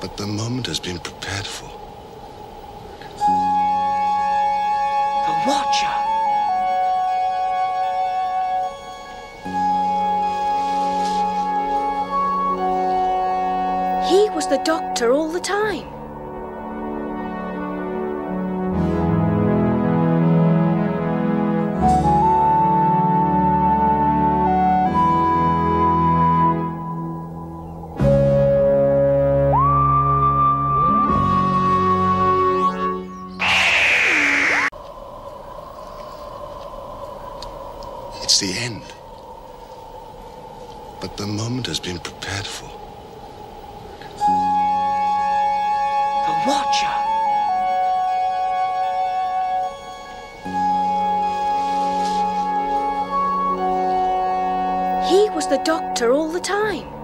But the moment has been prepared for. The Watcher. He was the doctor all the time. It's the end. But the moment has been prepared for. The Watcher. He was the doctor all the time.